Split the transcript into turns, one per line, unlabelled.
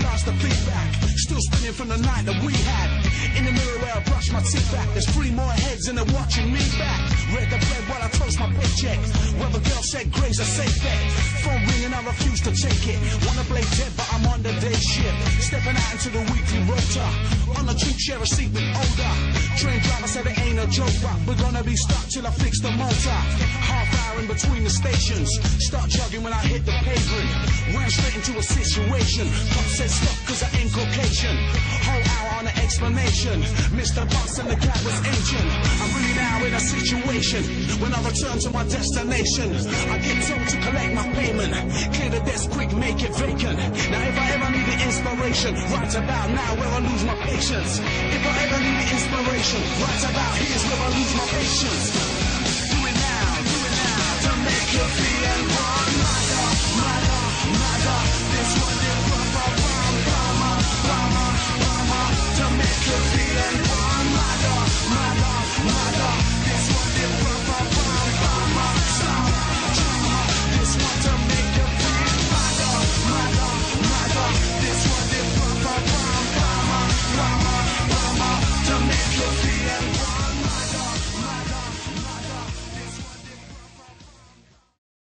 That's the feedback. Still spinning from the night that we had. In the mirror where I brush my teeth back. There's three more heads and they're watching me back. Read the bread while I toast my paycheck. Well, the girl said Gray's a safe bet. Phone ringing, I refuse to take it. Wanna play dead, but I'm on the day shift. Stepping out into the weekly rota. On the cheap share a seat with older. Train driver said it ain't a joke, but we're gonna be stuck till I fix the motor. Half hour in between the stations. Start jogging when I hit the pavement. Ran straight into a situation. Cop said stop cause I ain't Caucasian. Whole hour on an explanation. Mr. Bus and the cab was ancient. I'm really now in a situation. When I return to my destination, I get told to collect my payment. Clear the desk quick, make it vacant. Now if I ever need the inspiration, right about now where I lose my patience. If I ever need the inspiration, right about here's where I lose my patience.